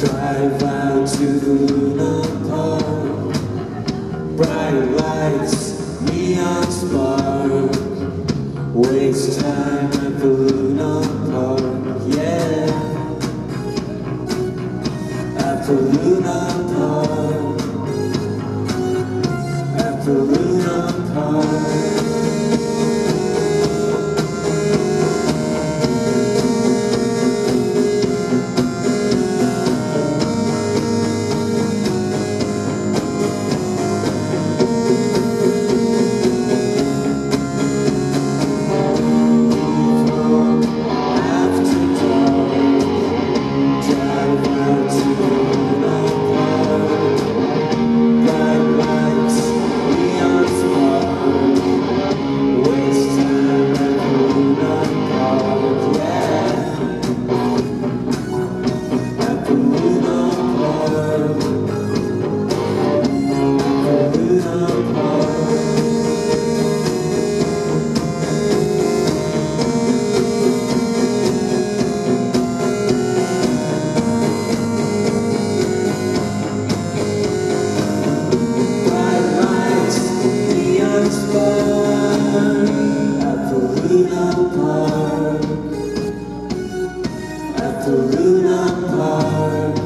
Drive out to the lunar pole Bright lights, neon spark. Waste time at the Luna Park, yeah. At the Luna park. At the Luna park. Luna Park.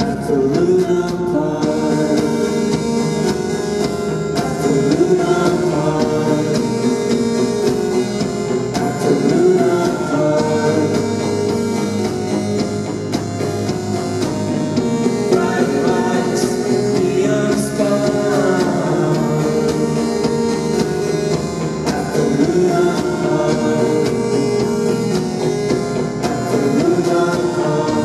At the Luna Hallelujah.